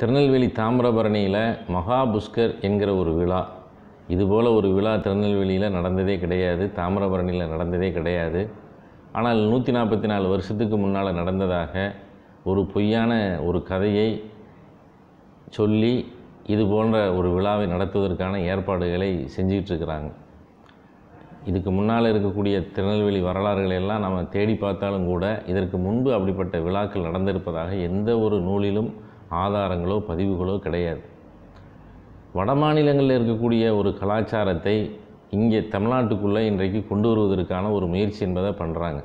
திருநெல்வேலி தாமிரபரணியில் மகாபுஷ்கர் என்கிற ஒரு விழா. இதுபோல் ஒரு விழா திருநெல்வேலியில் நடந்ததே கிடையாது தாமிரபரணியில் நடந்ததே கிடையாது. ஆனால் நூற்றி நாற்பத்தி நாலு வருஷத்துக்கு முன்னால் நடந்ததாக ஒரு பொய்யான ஒரு கதையை சொல்லி இது போன்ற ஒரு விழாவை நடத்துவதற்கான ஏற்பாடுகளை செஞ்சிகிட்டு இருக்கிறாங்க. இதுக்கு முன்னால் இருக்கக்கூடிய திருநெல்வேலி வரலாறுகளை எல்லாம் நம்ம தேடி பார்த்தாலும் கூட இதற்கு முன்பு அப்படிப்பட்ட விழாக்கள் நடந்திருப்பதாக எந்த ஒரு நூலிலும் ஆதாரங்களோ பதிவுகளோ கிடையாது. வட மாநிலங்களில் இருக்கக்கூடிய ஒரு கலாச்சாரத்தை இங்கே தமிழ்நாட்டுக்குள்ளே இன்றைக்கு கொண்டு வருவதற்கான ஒரு முயற்சி என்பதை பண்ணுறாங்க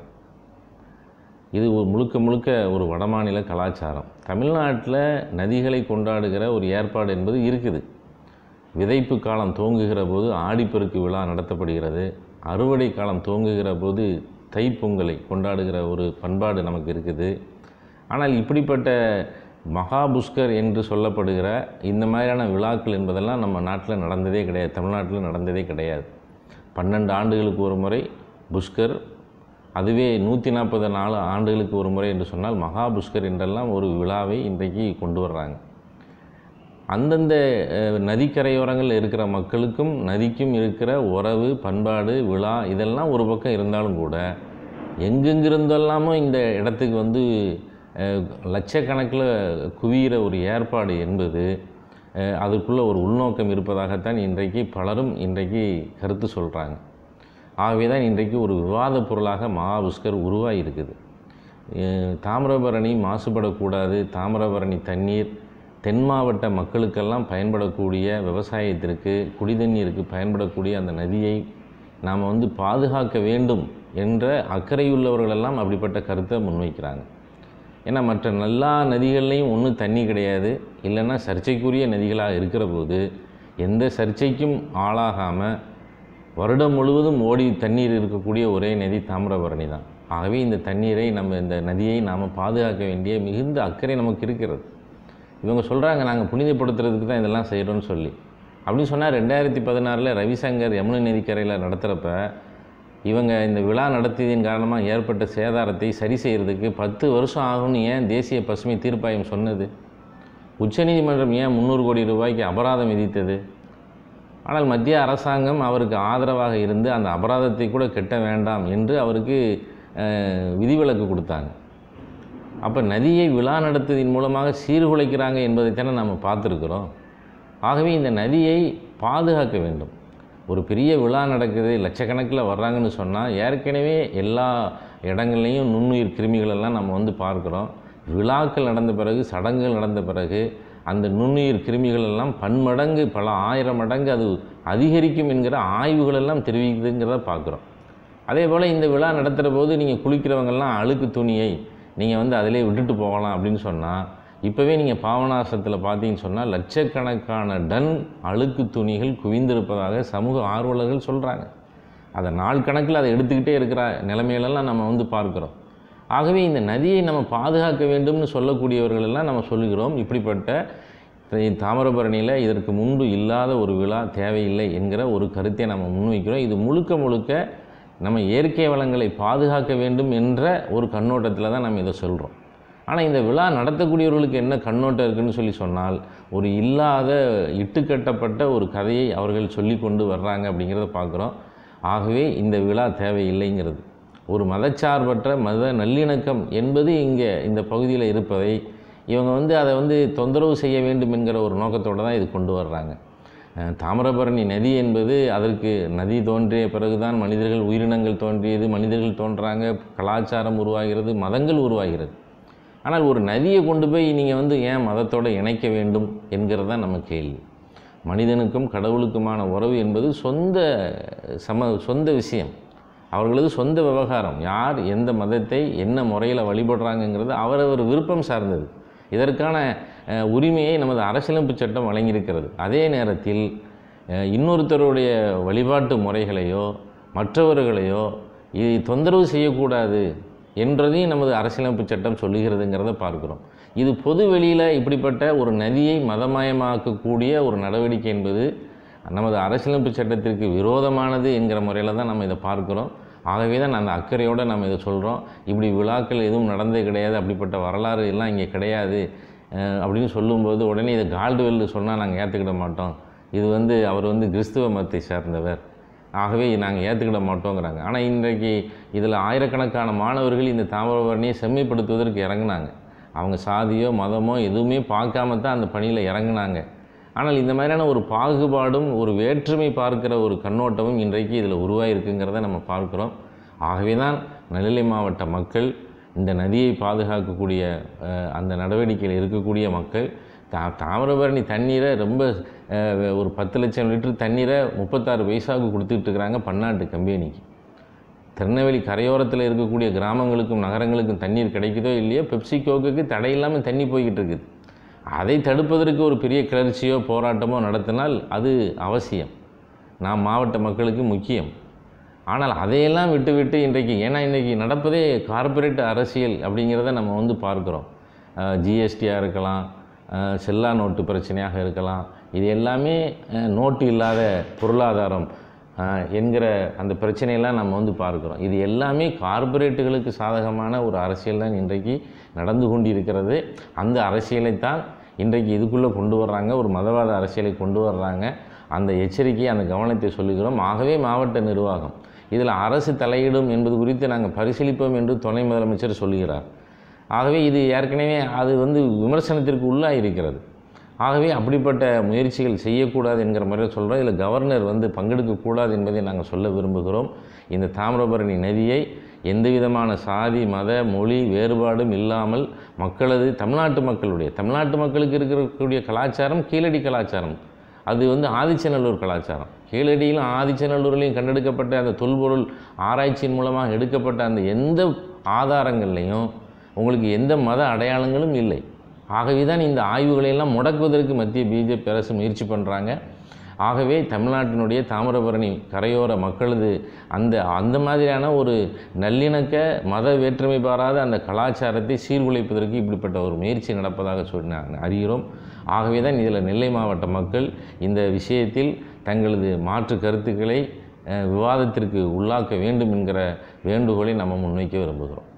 இது ஒரு முழுக்க முழுக்க ஒரு வடமாநில கலாச்சாரம். தமிழ்நாட்டில் நதிகளை கொண்டாடுகிற ஒரு ஏற்பாடு என்பது இருக்குது. விதைப்பு காலம் துவங்குகிற போது ஆடிப்பெருக்கு விழா நடத்தப்படுகிறது. அறுவடை காலம் துவங்குகிற போது தைப்பொங்கலை கொண்டாடுகிற ஒரு பண்பாடு நமக்கு இருக்குது. ஆனால் இப்படிப்பட்ட மகாபுஷ்கர் என்று சொல்லப்படுகிற இந்த மாதிரியான விழாக்கள் என்பதெல்லாம் நம்ம நாட்டில் நடந்ததே கிடையாது. தமிழ்நாட்டில் நடந்ததே கிடையாது. பன்னெண்டு ஆண்டுகளுக்கு ஒரு முறை புஷ்கர் அதுவே நூற்றி நாற்பது நாலு ஆண்டுகளுக்கு ஒரு முறை என்று சொன்னால் மகாபுஷ்கர் என்றெல்லாம் ஒரு விழாவை இன்றைக்கு கொண்டு வர்றாங்க. அந்தந்த நதிக்கரையோரங்களில் இருக்கிற மக்களுக்கும் நதிக்கும் இருக்கிற உறவு பண்பாடு விழா இதெல்லாம் ஒரு பக்கம் இருந்தாலும் கூட எங்கெங்கிருந்தெல்லாமோ இந்த இடத்துக்கு வந்து லட்சக்கணக்கில் குவிகிற ஒரு ஏற்பாடு என்பது அதுக்குள்ளே ஒரு உள்நோக்கம் இருப்பதாகத்தான் இன்றைக்கு பலரும் இன்றைக்கு கருத்து சொல்கிறாங்க ஆகவே தான் இன்றைக்கு ஒரு விவாத பொருளாக மகாபுஷ்கர் உருவாகி இருக்குது தாமிரபரணி மாசுபடக்கூடாது தாமிரபரணி தண்ணீர் தென் மாவட்ட மக்களுக்கெல்லாம் பயன்படக்கூடிய விவசாயத்திற்கு குடிதண்ணீருக்கு பயன்படக்கூடிய அந்த நதியை நாம் வந்து பாதுகாக்க வேண்டும் என்ற அக்கறையுள்ளவர்களெல்லாம் அப்படிப்பட்ட கருத்தை முன்வைக்கிறாங்க. ஏன்னா மற்ற எல்லா நதிகள்லையும் ஒன்றும் தண்ணி கிடையாது. இல்லைன்னா சர்ச்சைக்குரிய நதிகளாக இருக்கிற போது எந்த சர்ச்சைக்கும் ஆளாகாமல் வருடம் முழுவதும் ஓடி தண்ணீர் இருக்கக்கூடிய ஒரே நதி தாமிரபரணி தான். ஆகவே இந்த தண்ணீரை நம்ம இந்த நதியை நாம் பாதுகாக்க வேண்டிய மிகுந்த அக்கறை நமக்கு இருக்கிறது. இவங்க சொல்கிறாங்க நாங்கள் புனிதப்படுத்துறதுக்கு தான் இதெல்லாம் செய்கிறோன்னு சொல்லி. அப்படின்னு சொன்னால் ரெண்டாயிரத்தி பதினாறில் ரவிசங்கர் யமுனை நதிக்கரையில் நடத்துகிறப்ப இவங்க இந்த விழா நடத்தியதின் காரணமாக ஏற்பட்ட சேதாரத்தை சரி செய்கிறதுக்கு பத்து வருஷம் ஆகும்னு ஏன் தேசிய பசுமை தீர்ப்பாயம் சொன்னது? உச்சநீதிமன்றம் ஏன் முந்நூறு கோடி ரூபாய்க்கு அபராதம் விதித்தது? ஆனால் மத்திய அரசாங்கம் அவருக்கு ஆதரவாக இருந்து அந்த அபராதத்தை கூட கெட்ட வேண்டாம் என்று அவருக்கு விதிவிலக்கு கொடுத்தாங்க. அப்போ நதியை விழா நடத்துவதன் மூலமாக சீர்குலைக்கிறாங்க என்பதைத்தானே நம்ம பார்த்துருக்குறோம். ஆகவே இந்த நதியை பாதுகாக்க வேண்டும். ஒரு பெரிய விழா நடக்குது லட்சக்கணக்கில் வர்றாங்கன்னு சொன்னால் ஏற்கனவே எல்லா இடங்கள்லையும் நுண்ணுயிர் கிருமிகள் எல்லாம் நம்ம வந்து பார்க்குறோம். விழாக்கள் நடந்த பிறகு சடங்குகள் நடந்த பிறகு அந்த நுண்ணுயிர் கிருமிகள் எல்லாம் பன்மடங்கு பல ஆயிரம் மடங்கு அது அதிகரிக்கும் என்கிற ஆய்வுகள் எல்லாம் தெரிவிக்குதுங்கிறத பார்க்குறோம். அதே போல் இந்த விழா நடத்துகிற போது நீங்கள் குளிக்கிறவங்கெல்லாம் அழுக்கு துணியை நீங்கள் வந்து அதிலே விட்டுட்டு போகலாம் அப்படின்னு சொன்னால் இப்போவே நீங்கள் பாவனாசத்தில் பார்த்தீங்கன்னு சொன்னால் லட்சக்கணக்கான டன் அழுக்கு துணிகள் குவிந்திருப்பதாக சமூக ஆர்வலர்கள் சொல்கிறாங்க அதை நாள் கணக்கில் அதை எடுத்துக்கிட்டே இருக்கிற நிலைமையிலலாம் நம்ம வந்து பார்க்குறோம். ஆகவே இந்த நதியை நம்ம பாதுகாக்க வேண்டும்னு சொல்லக்கூடியவர்கள் எல்லாம் நம்ம சொல்லுகிறோம் இப்படிப்பட்ட தாமிரபரணியில் இதற்கு முன்பு இல்லாத ஒரு விழா தேவையில்லை என்கிற ஒரு கருத்தை நம்ம முன்வைக்கிறோம். இது முழுக்க முழுக்க நம்ம இயற்கை வளங்களை பாதுகாக்க வேண்டும் என்ற ஒரு கண்ணோட்டத்தில் தான் நம்ம இதை சொல்கிறோம் ஆனால் இந்த விழா நடத்தக்கூடியவர்களுக்கு என்ன கண்ணோட்டம் இருக்குன்னு சொல்லி சொன்னால் ஒரு இல்லாத இட்டுக்கட்டப்பட்ட ஒரு கதையை அவர்கள் சொல்லி கொண்டு வர்றாங்க அப்படிங்கிறத பார்க்குறோம். ஆகவே இந்த விழா தேவையில்லைங்கிறது. ஒரு மதச்சார்பற்ற மத நல்லிணக்கம் என்பது இங்கே இந்த பகுதியில் இருப்பதை இவங்க வந்து அதை வந்து தொந்தரவு செய்ய வேண்டும் என்கிற ஒரு நோக்கத்தோடு தான் இது கொண்டு வர்றாங்க. தாமிரபரணி நதி என்பது அதற்கு நதி தோன்றிய பிறகுதான் மனிதர்கள் உயிரினங்கள் தோன்றியது மனிதர்கள் தோன்றாங்க கலாச்சாரம் உருவாகிறது மதங்கள் உருவாகிறது. ஆனால் ஒரு நதியை கொண்டு போய் நீங்கள் வந்து ஏன் மதத்தோடு இணைக்க வேண்டும் என்கிறது தான் நம்ம கேள்வி. மனிதனுக்கும் கடவுளுக்குமான உறவு என்பது சொந்த சம சொந்த விஷயம். அவர்களது சொந்த விவகாரம் யார் எந்த மதத்தை என்ன முறையில் வழிபடுறாங்கங்கிறது அவரவர் விருப்பம் சார்ந்தது. இதற்கான உரிமையை நமது அரசியலமைப்பு சட்டம் வழங்கியிருக்கிறது. அதே நேரத்தில் இன்னொருத்தருடைய வழிபாட்டு முறைகளையோ மற்றவர்களையோ இதை தொந்தரவு செய்யக்கூடாது. என்றதையும் நமது அரசியலமைப்பு சட்டம் சொல்லுகிறதுங்கிறத பார்க்கிறோம். இது பொது வெளியில் இப்படிப்பட்ட ஒரு நதியை மதமயமாக்கக்கூடிய ஒரு நடவடிக்கை என்பது நமது அரசியலமைப்பு சட்டத்திற்கு விரோதமானது என்கிற முறையில் தான் நம்ம இதை பார்க்குறோம். ஆகவே தான் அந்த அக்கறையோடு நம்ம இதை சொல்கிறோம் இப்படி விழாக்கள் எதுவும் நடந்தே கிடையாது. அப்படிப்பட்ட வரலாறு எல்லாம் இங்கே கிடையாது. அப்படின்னு சொல்லும்போது உடனே இதை கால்டுவெல் சொன்னால் நாங்கள் ஏற்றுக்கிட மாட்டோம். இது வந்து அவர் வந்து கிறிஸ்துவ மதத்தை சார்ந்தவர். ஆகவே நாங்கள் ஏற்றுக்கிட மாட்டோங்கிறாங்க. ஆனால் இன்றைக்கு இதில் ஆயிரக்கணக்கான மாணவர்கள் இந்த தாமிரபரணியை செம்மைப்படுத்துவதற்கு இறங்குனாங்க. அவங்க சாதியோ மதமோ எதுவுமே பார்க்காம தான் அந்த பணியில் இறங்குனாங்க. ஆனால் இந்த மாதிரியான ஒரு பாகுபாடும் ஒரு வேற்றுமை பார்க்கிற ஒரு கண்ணோட்டமும் இன்றைக்கு இதில் உருவாயிருக்குங்கிறத நம்ம பார்க்குறோம். ஆகவே தான் நெல்லை மாவட்ட மக்கள் இந்த நதியை பாதுகாக்கக்கூடிய அந்த நடவடிக்கையில் இருக்கக்கூடிய மக்கள் தா தாமிரபரணி தண்ணீரை ரொம்ப ஒரு பத்து லட்சம் லிட்டர் தண்ணீரை முப்பத்தாறு பைசாவுக்கு கொடுத்துட்ருக்குறாங்க பன்னாட்டு கம்பெனிக்கு. திருநெல்வேலி கரையோரத்தில் இருக்கக்கூடிய கிராமங்களுக்கும் நகரங்களுக்கும் தண்ணீர் கிடைக்குதோ இல்லையோ பெப்சி கோக்குக்கு தடை இல்லாமல் தண்ணி போய்கிட்டு இருக்குது. அதை தடுப்பதற்கு ஒரு பெரிய கிளர்ச்சியோ போராட்டமோ நடத்தினால் அது அவசியம். நாம் மாவட்ட மக்களுக்கு முக்கியம். ஆனால் அதையெல்லாம் விட்டு விட்டு இன்றைக்கு ஏன்னா இன்றைக்கி நடப்பதே கார்ப்பரேட் அரசியல் அப்படிங்கிறத நம்ம வந்து பார்க்குறோம். ஜிஎஸ்டியாக இருக்கலாம் செல்லா நோட்டு பிரச்சனையாக இருக்கலாம். இது எல்லாமே நோட்டு இல்லாத பொருளாதாரம் என்கிற அந்த பிரச்சனையெல்லாம் நம்ம வந்து பார்க்குறோம். இது எல்லாமே கார்ப்பரேட்டுகளுக்கு சாதகமான ஒரு அரசியல் தான் இன்றைக்கு நடந்து கொண்டிருக்கிறது. அந்த அரசியலைத்தான் இன்றைக்கு இதுக்குள்ளே கொண்டு வர்றாங்க. ஒரு மதவாத அரசியலை கொண்டு வர்றாங்க. அந்த எச்சரிக்கையை அந்த கவனத்தை சொல்லுகிறோம். ஆகவே மாவட்ட நிர்வாகம். இதில் அரசு தலையிடும் என்பது குறித்து நாங்கள் பரிசீலிப்போம் என்று துணை முதலமைச்சர் சொல்லுகிறார். ஆகவே இது ஏற்கனவே அது வந்து விமர்சனத்திற்கு உள்ளாக இருக்கிறது ஆகவே அப்படிப்பட்ட முயற்சிகள் செய்யக்கூடாது என்கிற முறையில் சொல்கிறோம் இதில் கவர்னர் வந்து பங்கெடுக்கக்கூடாது என்பதை நாங்கள் சொல்ல விரும்புகிறோம். இந்த தாமிரபரணி நதியை எந்த விதமான சாதி மத மொழி வேறுபாடும் இல்லாமல் மக்களது தமிழ்நாட்டு மக்களுடைய தமிழ்நாட்டு மக்களுக்கு இருக்கக்கூடிய கலாச்சாரம் கீழடி கலாச்சாரம். அது வந்து ஆதிச்சநல்லூர் கலாச்சாரம். கீழடியிலும் ஆதிச்சநல்லூர்லேயும் கண்டெடுக்கப்பட்ட அந்த தொல்பொருள் ஆராய்ச்சியின் மூலமாக எடுக்கப்பட்ட அந்த எந்த ஆதாரங்கள்லையும் உங்களுக்கு எந்த மத அடையாளங்களும் இல்லை. ஆகவே தான் இந்த ஆய்வுகளை எல்லாம் முடக்குவதற்கு மத்திய பிஜேபி அரசு முயற்சி பண்ணுறாங்க ஆகவே தமிழ்நாட்டினுடைய தாமிரபரணி கரையோர மக்களது அந்த அந்த மாதிரியான ஒரு நல்லிணக்க மத வேற்றுமை பாராத அந்த கலாச்சாரத்தை சீர்குலைப்பதற்கு இப்படிப்பட்ட ஒரு முயற்சி நடப்பதாக சொன்னாங்க அறிகிறோம். ஆகவே தான் இதில் நெல்லை மாவட்ட மக்கள் இந்த விஷயத்தில் தங்களது மாற்று கருத்துக்களை விவாதத்திற்கு உள்ளாக்க வேண்டும் என்கிற வேண்டுகோளை நம்ம முன்வைக்க விரும்புகிறோம்.